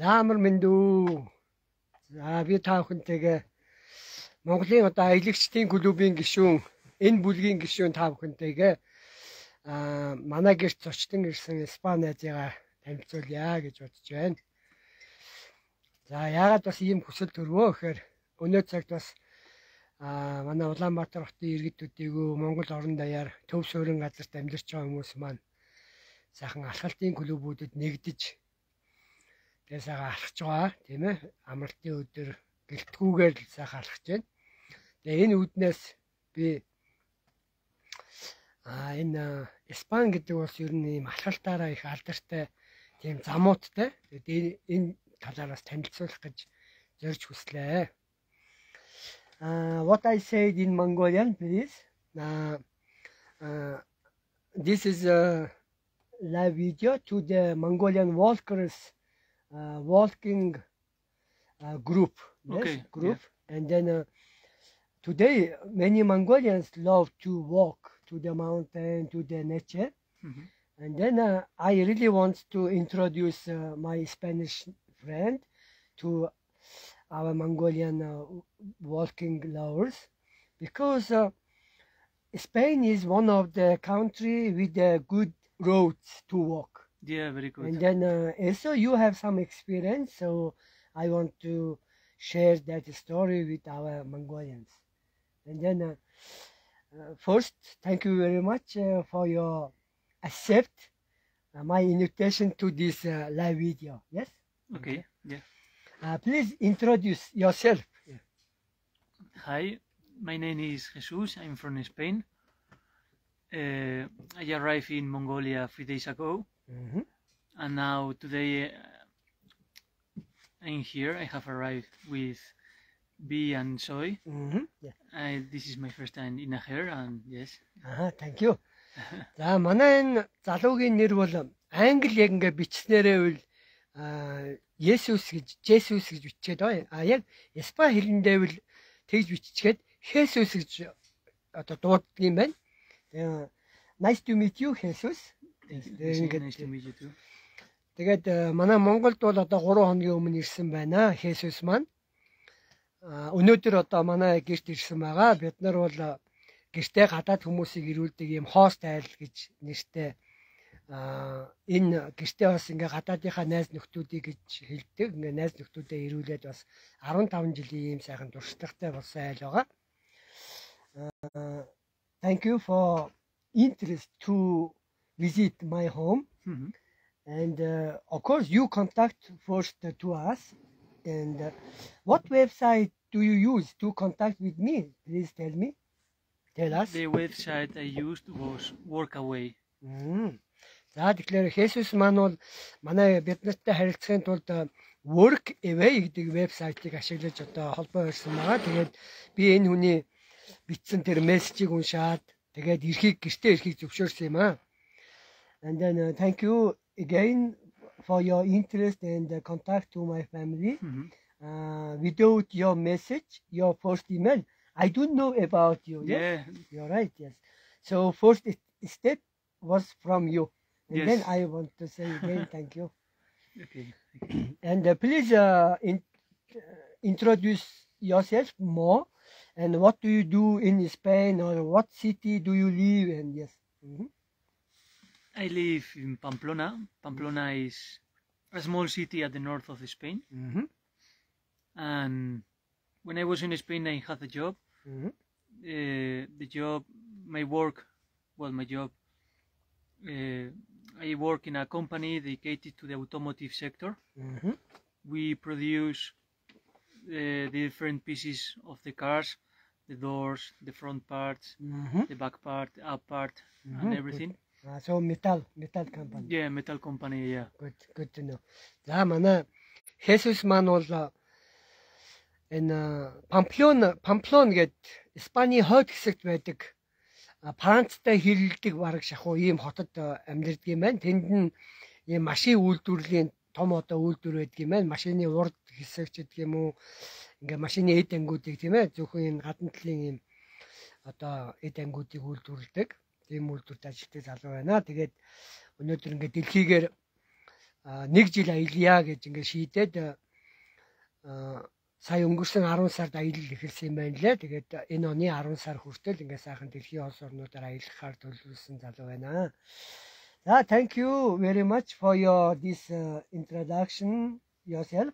Ламар мэндүү. За би та бүхэнтэйгээ Монголын одоо аялагчдын клубын гишүүн энэ бүлгийн гишүүн та бүхэнтэйгээ аа манай гэрт зочдон ирсэн Испани найзыгаа танилцуулъя гэж бодож байна. За яагаад бас ийм хүсэл төрвөө гэхээр өнөө цагт бас аа манай Улаанбаатар хотын иргэдүүдийгөө Монгол орон даяар төв суурин газарт амьдарч байгаа хүмүүс маань сайхан алхалтын клубүүдэд нэгдэж тэгээ сайхан алхаж байгаа тийм ээ амралтын өдөр гэлтгүүгээр л сайхан алхаж байна. Тэгээ энэ үүднээс би а энэ Испани гэдэг бас ер нь ийм алхалтаараа их алдартай тийм замуудтай. Тэгээд энэ талаар бас танилцуулах гэж зорж хүслээ. Uh, what I said in Mongolian, please. Uh, uh, this is a live video to the Mongolian walkers uh, walking uh, group. Yes, Okay, group. And then uh, today, many Mongolians love to walk to the mountain, to the nature. Mhm. And then uh, I really want to introduce uh, my Spanish friend to our Mongolian uh, walking lovers because uh, Spain is one of the country with a good roads to walk. Yeah, very good. And then uh, also you have some experience, so I want to share that story with our Mongolians. And then uh, uh, first, thank you very much uh, for your accept uh, my invitation to this uh, live video. Yes. okay. Yeah. Uh, please introduce yourself. Hi, my name is Jesus. I'm from Spain. Uh, I arrived in Mongolia three days ago, Mhm. and now today uh, I'm here. I have arrived with B and Soy. Mhm. Yeah. I, this is my first time in Aher, and yes, Аа, thank you. За, манай энэ залуугийн нэр бол англи яг ингээ бичснээрээ үл аа Есүс гэж, Жесүс гэж бичээд байгаа. А яг Испани хэлэндээ үл тэгж биччихэд Хесүс гэж одоо дууддаг юм байна. Тэгээ nice to meet you Jesus. ингээд nice to meet you. Тэгээд э, манай Монголд бол одоо 3 хоногийн өмнө ирсэн байна. Хесус маань. Өнөөдөр одоо манай гэрт ирсэн байгаа. Бид нар бол э, гэртээ гадаад хүмүүсийг ирүүлдэг юм хост айл гэж нэртэй а энэ гэртээ бас ингээ гадаадынхаа найз нөхдүүдийг гэж хэлдэг. Ингээ найз нөхдүүдээ ирүүлээд бас 15 жилийн ийм сайхан туршлагатай болсон айл байгаа. А thank you for interest to visit my home. Mhm. And uh, of course, you contact first uh, to us. And uh, what website do you use to contact with me? Please tell me. Tell us. The website I used was Workaway. Мм. За тэгэхээр Jesus маань бол манай бид нартай харилцахын тулд uh, Work Away гэдэг вебсайтыг ашиглаж одоо холбоо өрсөн байгаа. Тэгээд би энэ хүний бичсэн тэр мессежийг уншаад тэгээд эрхийг гэртээ эрхийг зөвшөөрсөн юм аа. And then uh, thank you again for your interest and uh, contact to my family. Mhm. Uh, without your message, your first email, I don't know about you. Yes? Yeah, You're right, yes. So first it- step was from you. And Yes. then I want to say again thank you. okay. And uh, please uh, in, uh, introduce yourself more. and what do you do in Spain or what city do you live in? Yes. Mhm. I live in Pamplona. Pamplona is a small city at the north of Spain. Mhm. And when I was in Spain, I had a job. Mhm. Uh, the job, my work, well, my job, uh, I work in a company dedicated to the automotive sector. Mhm. We produce uh, the different pieces of the cars, the doors, the front parts, Mhm. the back part, up part, Mhm, and good. everything. Uh, so metal, metal company. Yeah, metal company. Yeah. Good, good to know. За манай Jesus маань бол энэ Памплон Памплон гэд Испани хойд хэсэгт байдаг Францтай хэрэлдэг бараг шахуу ийм хотод амьдардаг юм байна. Тэнд нь ийм машин үйлдвэрлэлийн том одоо үйлдвэр байдаг юм байна. Машины урд хэсэг ч гэдэг юм уу. Ингээ машины эд ангиудыг тийм ээ зөвхөн энэ гадна талын ийм одоо эд ангиудыг үйлдвэрлэдэг. Тийм үйлдвэрт ажилладаг залуу байна. Тэгээд өнөөдөр ингээ дэлхийгээр нэг жил аялья гэж ингээд шийдээд сая өнгөрсөн 10 сард аялал эхэлсэн юм байна лээ. Тэгээд энэ оны 10 сар хүртэл ингээд сайхан дэлхийн улс орнуудаар аялахаар төлөвлөсөн залуу байна. За thank you very much for your this uh, introduction yourself.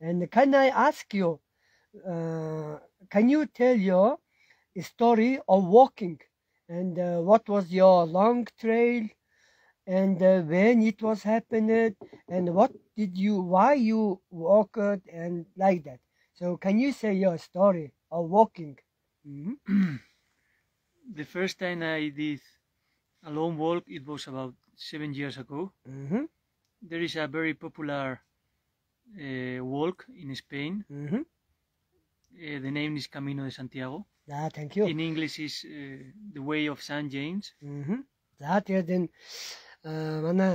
And can I ask you can you tell your story of walking and uh, what was your long trail and uh, when it was happened and what did you why you walked and like that so can you say your story of walking Mhm. the first time I did a long walk, it was about seven years ago. Mhm. There is a very popular uh, walk in Spain. Mhm. Uh, the name is Camino de Santiago. За thank you. In English is uh, the Way of Saint James. Mhm. За тэгээд энэ аа, манай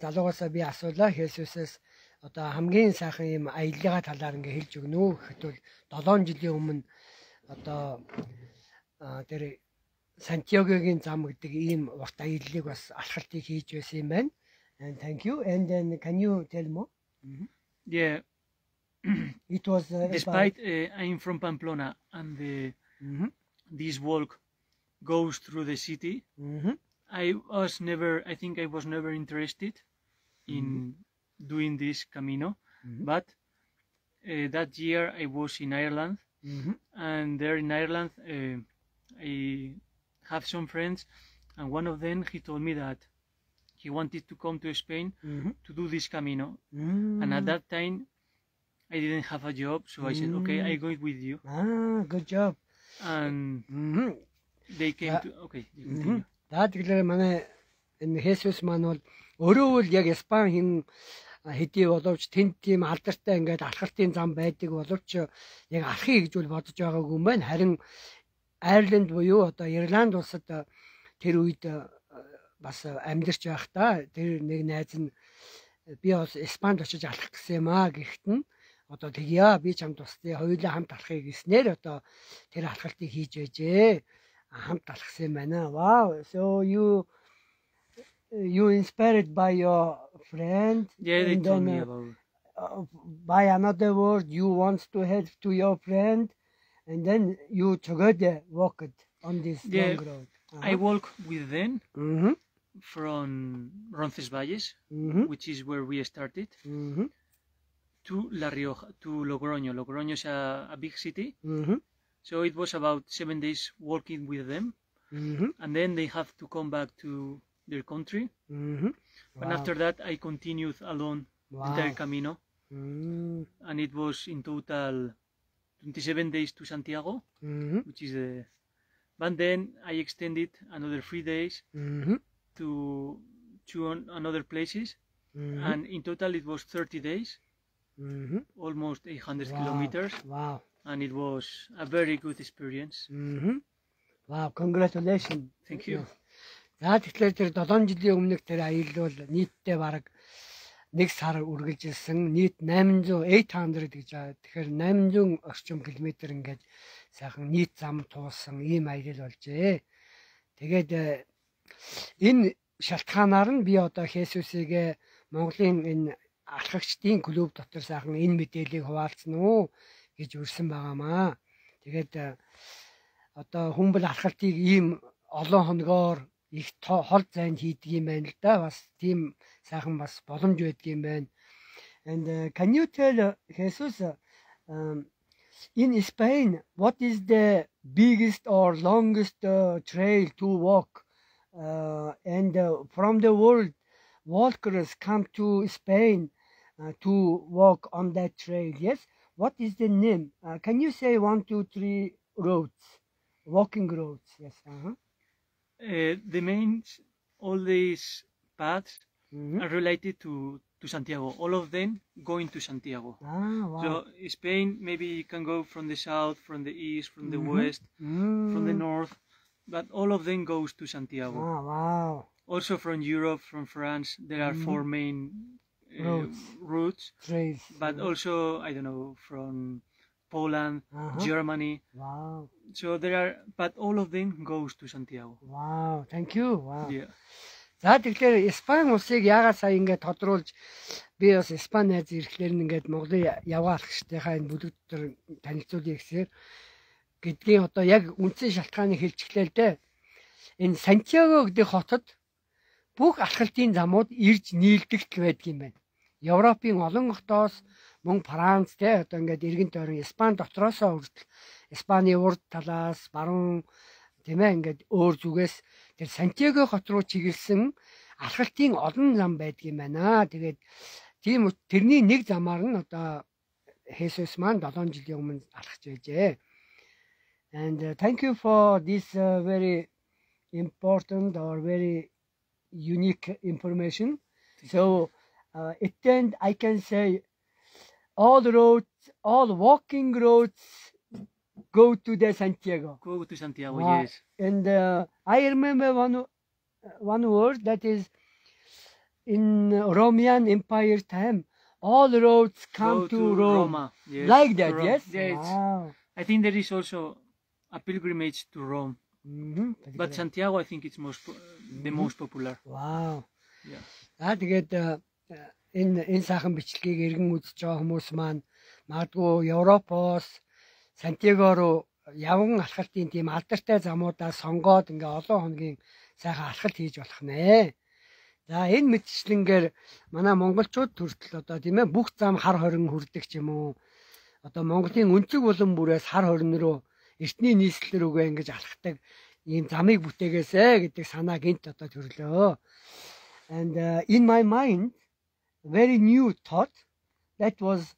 залуугаасаа би асуулаа Хесусээс одоо хамгийн сайхан юм аяллага талаар ингээ хэлж өгнө үү гэхэд бол 7 жилийн өмнө одоо аа, тэр Сантьягогийн зам гэдэг ийм урт аяллыг бас алхалтыг хийж байсан юм байна. And thank you. And then can you tell more? Yeah, It was uh, despite uh, I'm from Pamplona and the, Mhm. this walk goes through the city, Mhm. I was never, I think I was never interested in doing this Camino. Mhm. But uh, that year I was in Ireland, Mhm. and there in Ireland uh, I have some friends, and one of them he told me that he wanted to come to Spain Mhm. to do this Camino, and at that time I didn't have a job, so I said, okay, I go with you, Ah, good job. and Mhm. they came to. Okay, тэгэхээр манай энэ Хесус маань бол өөрөө бол яг Испани хин хэдий боловч тэнд тийм алдартай ингээд алхалтын зам байдаг боловч яг алхахыг гэж бол бодож байгаагүй юм байна. Харин Айрланд буюу одоо Ирланд улсад э, тэр үед э, бас амьдарч байхдаа тэр нэг найз нь би бас Испанд очиж алхах гэсэн юм аа гэхэд нь одоо тэгье би чамд тусдээ хоёулаа хамт алхахыг гэснээр одоо тэр алхалтыг хийж байжээ хамт алхсан юм байна. Wow. So you you inspired by your friend Yeah, they and told then, me uh, about. uh, by another word you want to help to your friend and then you together walked on this Yeah, long road. I walk with them Mhm. from Roncesvalles, Mhm. which is where we started, Mhm. to La Rioja, to Logroño. Logroño is a, a big city, Mhm. so it was about seven days walking with them, Mhm. and then they have to come back to their country. Mhm. And Wow. after that, I continued alone the Wow. entire Camino, Mhm. and it was in total 27 days to Santiago, Mhm. which is the. But then I extended another three days Mhm. to to an- another places, Mhm. and in total it was 30 days, Mhm. almost 800 Wow. kilometers, Wow. and it was a very good experience. Mhm. Wow, congratulations. Thank you. За тэгэхээр тэр 7 жилийн өмнөх тэр аялал нийтдээ бараг нэг сар үргэлжилсэн нийт 800 800 гэж байгаа. Тэгэхээр 800 орчим километр ингээд сайхан нийт зам туулсан ийм аялал болжээ. Тэгээд э, энэ шалтгаанаар нь би одоо Хесусыг Монголын энэ алхагчдын клуб дотор сайхан энэ мэдээллийг хуваалцсан уу гэж үрсэн байгаамаа. Тэгээд э, одоо хүмбэл алхалтыг ийм олон хоногоор их хол зайд хийдэг юм байна л да. Бас тийм сайхан бас боломж байдаг юм байна. And uh, can you tell uh, Jesus uh, um, in Spain what is the biggest or longest uh, trail to walk uh, and uh, from the world walkers come to Spain to walk on that trail yes what is the name uh, can you say one two three roads walking roads yes uh-huh. Uh, the main, all these paths Mhm. are related to, to Santiago. All of them going to Santiago. Ah, wow. So Spain, maybe you can go from the south, from the east, from the Mhm. west, from the Mm. north, but all of them goes to Santiago. Ah, wow. Also from Europe, from France, there are Mhm. four main uh, Routes. routes. Trails. But also, I don't know, from Poland, uh-huh. Germany. Wow. So there are, but all of them goes to Santiago. Wow. Thank you. Wow. Yeah. За тэгэхээр Испани улсыг яагаад сая ингээд тодруулж би бас Испани найз ирэхлээр ингээд Монголын явгаалах штайхаа энэ бүлэг дотор танилцуулъя гэсээр гэдгийн одоо яг үндсэн шалтгааныг хэлчихлээ л дээ. Энэ Сантьяго гэдэг хотод бүх алхалтын замууд ирж нийлдэгт байдаг юм байна. Европын олон хотоос мөн Франц те одоо ингээд эргэн тойрон Испани дотроосоо хүртэл Испани урд талаас баруун тийм ээ ингээд өөр зүгээс тэр Сантьяго хот руу чиглэсэн алхалтын олон зам байдаг юм байна. Тэгээд тийм тэрний нэг замаар нь одоо Хесус маань 7 жилийн өмнө алхаж байжээ. And uh, thank you for this uh, very important or very unique information. So uh, it I can say all roads, all walking roads go to the Santiago. Go to Santiago, uh, yes. And uh, I remember one one word that is in Roman Empire time, all roads come go to, to Rome. Roma, yes. Like that, Rome. yes? yes. Wow. I think there is also a pilgrimage to Rome. Mm -hmm. but Santiago, I think it's most uh, the mm -hmm. most popular. Wow. Yeah. That get uh, энэ энэ сайхан бичлэгийг эргэн үзэж байгаа хүмүүс маань магадгүй Европоос Сантьяго руу явган алхалтын тийм алдартай замуудаа сонгоод ингээ олон хоногийн сайхан алхалт хийж болох нэ. За энэ мэтчлэнгээр манай монголчууд төртөл одоо тийм ээ бүх зам хар хорин хүрдэг ч юм уу. Одоо Монголын өнцөг булан бүрээс хар хорин руу эртний нийслэл рүүгээ ингэж алхдаг ийм замыг бүтээгээсэ гэдэг санаа гинт одоо төрлөө. And uh, in my mind, very new thought that was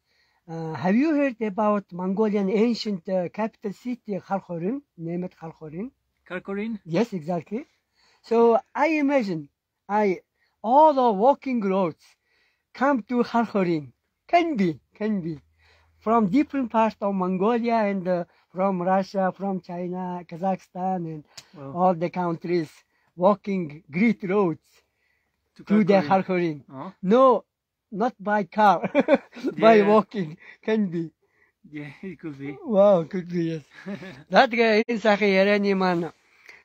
uh, have you heard about Mongolian ancient uh, capital city Kharkhorin, named Kharkhorin? Karkorin? Yes, exactly. So I imagine I all the walking roads come to Kharkhorin. Can be, can be. From different parts of Mongolia and uh, from Russia, from China, Kazakhstan, and Well, all the countries walking great roads to to the Karkorin. Kharkhorin. Oh, No, not by car, by Yeah. walking. Can be. yeah, it could be. Wow, could be yes. Тэгээ энэ сайхан ярианы маань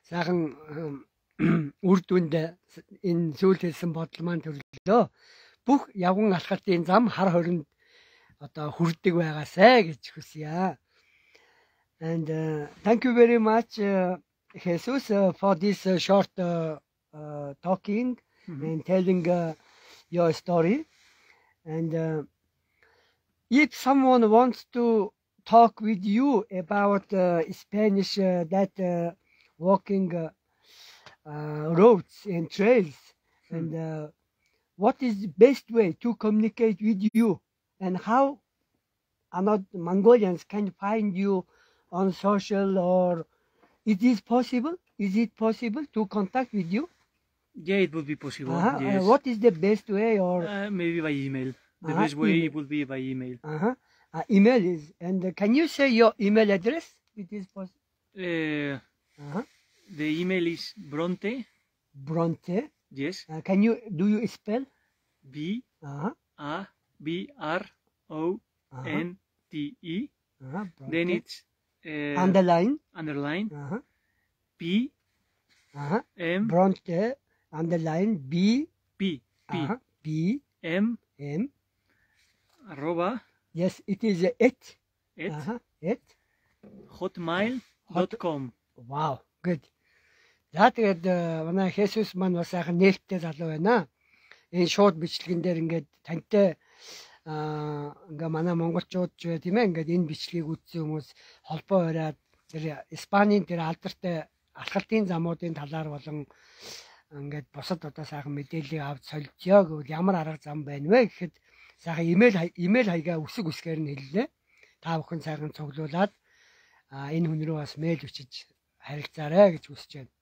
сайхан үр дүнд энэ сүүл хэлсэн бодол маань төрлөө. Бүх явган алхалтын зам хар хоринд одоо хүрдэг байгаасай гэж хүсье. And uh, thank you very much uh, Jesus uh, for this uh, short uh, uh, talking Mhm. and telling uh, your story. And uh, if someone wants to talk with you about uh, Spanish uh, that uh, walking uh, uh, roads and trails, Hmm. and uh, what is the best way to communicate with you, and how another Mongolians can find you on social or it is possible? Is it possible to contact with you? Yeah, it would be possible. Uh-huh. Uh, what is the best way or Uh, maybe by email. The Uh-huh, best way email. would be by email. uh-huh. uh, email is? And uh, can you say your email address? It is possible. Uh, Uh-huh. the email is Bronte. Bronte. Yes. Uh, can you do you spell? B Uh-huh. A B R O Uh-huh. N T E. Then it's uh, underline. underline Uh-huh. P. M Bronte underline B P P uh-huh. B M M. arroba Yes, it is uh, it. at Uh-huh. It. hotmail.com. Wow, good. За тэгээд манай Хесус маань бас сайхан нээлттэй залуу байна. Энэ шууд бичлэгэн дээр ингээд тантай аа ингээ манай монголчууд ч тийм ээ ингээд энэ бичлэгийг үзсэн хүмүүс холбоо бариад тэр Испанийн тэр алдартай алхалтын замуудын талаар болон ингээд бусад одоо сайхан мэдээллийг авч солилцё гэвэл ямар арга зам байна вэ гэхэд сайхан имэйл имэйл хаягаа үсэг үсгээр нь хэллээ. Та бүхэн сайхан цуглуулад энэ хүн рүү бас мэйл бичиж харилцаарай гэж хүсэж байна.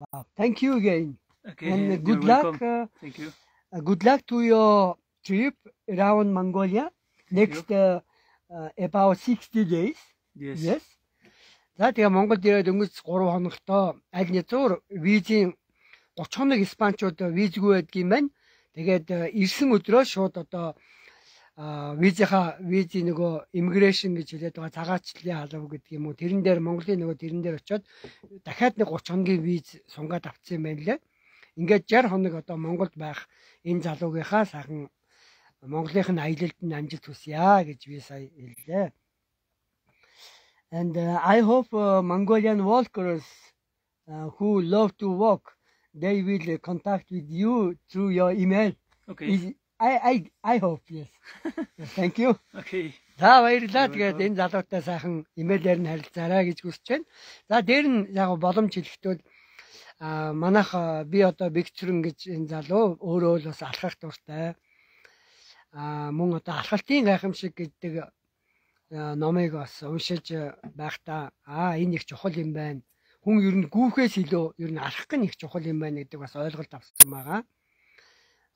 Wow. Thank you again. Okay. And good luck. Uh, Thank you. uh, good luck to your trip around Mongolia next uh, uh, about 60 days. Yes. Yes. За тэгээ Монгол ирээд өнгөц 3 хоногтой аль нязуур визийн 30 хоног испанчууд визгүй байдгийм байна. Тэгээд э, ирсэн өдрөө шууд одоо визийнхаа визийн нөгөө иммиграшн гэж хэлээд байгаа цагаачлалын халав гэдэг юм уу тэрэн дээр Монголын нөгөө тэрэн дээр очиод дахиад нэг 30 хоногийн виз сунгаад авцсан юм байна лээ. ингээд 60 хоног одоо Монголд байх энэ залуугийнхаа сайхан Монголынх нь аялалд нь амжилт хүсье гэж би сая хэллээ. And uh, I hope uh, Mongolian workers uh, who love to walk, they will contact with you through your email. Okay. Is, I, I, I hope, yes. Thank you. Okay. За баярлалаа. Тэгээд энэ залуутай сайхан имэйлээр нь харилцаарай гэж хүсэж байна. За дээр нь яг боломж хэлэхдээ а манайх би одоо Бигцрэн гэж энэ залуу өөрөө л бас алхах дуртай. А мөн одоо алхалтын гайхамшиг гэдэг номыг бас уншиж байхдаа аа энэ их чухал юм байна. Хүн ер нь гүүхээс илүү ер нь алхах нь их чухал юм байна гэдэг бас ойлголт авсан байгаа.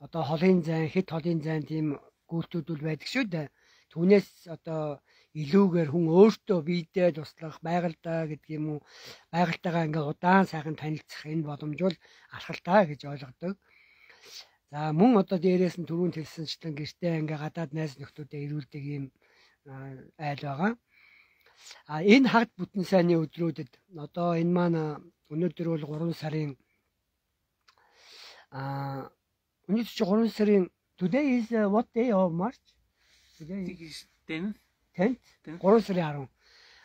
Одоо холын зайн, хэд холын зайн тийм гүйлтүүд үл байдаг шүү дээ. Түүнээс одоо илүүгээр хүн өөртөө биедээ туслах, байгальтаа гэдэг юм уу, байгальтайгаа ингээ удаан сайхан танилцах энэ боломж бол алхалтаа гэж ойлгодог. За мөн одоо дээрээс нь түрүүнд хэлсэнчлэн гэртээ ингээ гадаад найз нөхдөдөө ирүүлдэг юм айл байгаа. А энэ хагд бүтэн сайнны өдрүүдэд одоо энэ маань өнөөдөр бол 3 сарын а өнөөдөр чи 3 сарын today is uh, what day of March? Today is 10th. 10th. 3 сарын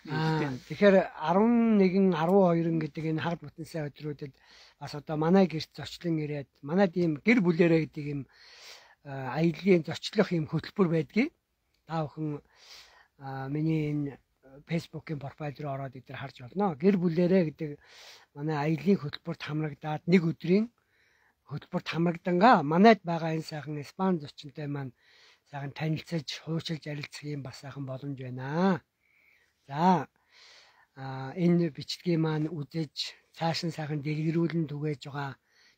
10. Тэгэхээр 11 12 гэдэг энэ хагд бүтэн сайн өдрүүдэд бас одоо манай гэрт зочлон ирээд манай тийм гэр бүлэрээ гэдэг юм аяллийн зочлох юм хөтөлбөр байдгийг та бүхэн миний энэ фэйсбүүкийн профайл руу ороод эдгээр харж болно. Гэр бүлэрээ гэдэг манай аяллийн хөтөлбөрт хамрагдаад нэг өдрийн хөтөлбөрт хамрагдангаа манайд байгаа энэ сайхан Испани зочинтой маань сайхан танилцаж, хуучилж ярилцах юм бас сайхан боломж байна. За а энэ бичлэгийг маань үзэж цааш нь сайхан дэлгэрүүлэн түгээж байгаа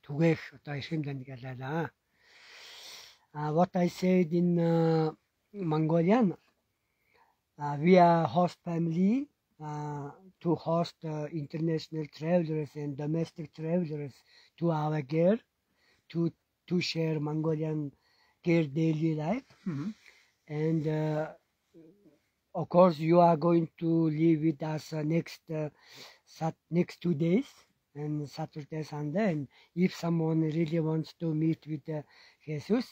түгээх одоо эрхэм танд гэлээ. Uh, what I said in uh, Mongolian we are host family uh, to host uh, international travelers and domestic travelers to our gear to to share Mongolian gear daily life. Mhm. And uh, of course, you are going to live with us uh, next uh, sat next two days and Saturday, Sunday. And if someone really wants to meet with uh, Jesus,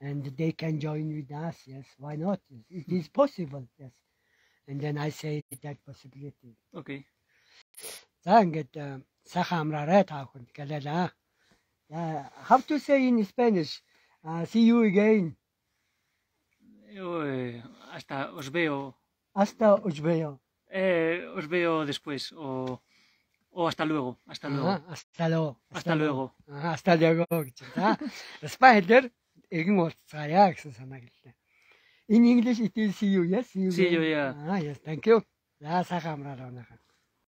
and they can join with us, yes, why not? It is possible, yes. And then I say that possibility. Okay. За ингээд э, сайхан амраарай та бүхэнд гэлээ. За how to say in Spanish? Uh, see you again. Eh, hasta os veo. Hasta os veo. eh, os veo después. O, o hasta luego. Hasta luego. Аха, Hasta luego. Hasta luego. Аха, Hasta luego гэж эргэн уулзцаая гэсэн санаа гэлээ. In English it is see you, yes? See you. See you, yeah. Ah, yes, thank you. За сайхан амраарай өнөөхөө.